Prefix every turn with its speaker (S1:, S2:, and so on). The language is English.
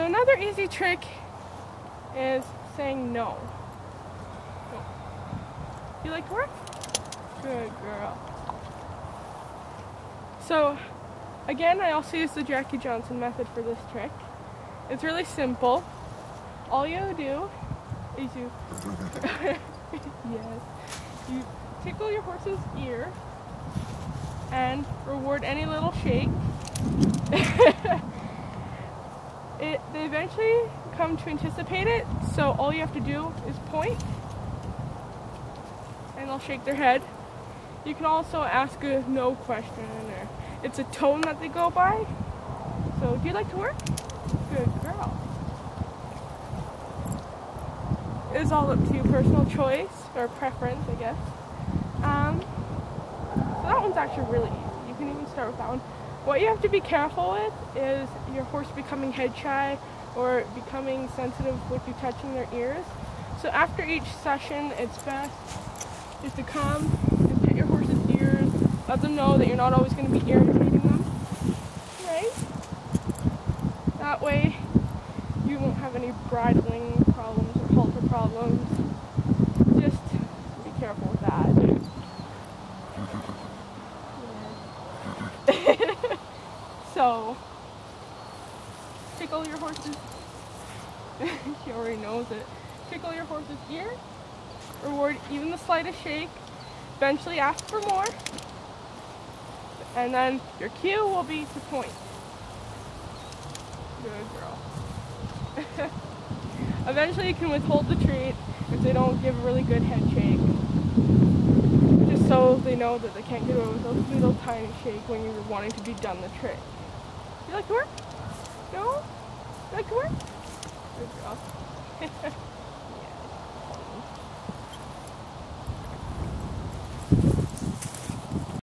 S1: So another easy trick is saying no. no. You like to work? Good girl. So again, I also use the Jackie Johnson method for this trick. It's really simple. All you do is you yes, you tickle your horse's ear and reward any little shake. eventually come to anticipate it, so all you have to do is point and they'll shake their head. You can also ask a no question in there. It's a tone that they go by. So, do you like to work? Good girl. It's all up to you, personal choice or preference, I guess. Um, so that one's actually really easy. You can even start with that one. What you have to be careful with is your horse becoming head shy or becoming sensitive with you touching their ears. So after each session, it's best just to come and pet your horse's ears, let them know that you're not always going to be irritating them, right? That way, you won't have any bridling problems or halter problems. Just be careful with that. so, tickle your horse's, she already knows it, tickle your horse's ear, reward even the slightest shake, eventually ask for more, and then your cue will be to point. Good girl. eventually you can withhold the treat if they don't give a really good head shake. Just so they know that they can't get away with a little tiny shake when you're wanting to be done the trick. You like to work? No? Like work? Good girl.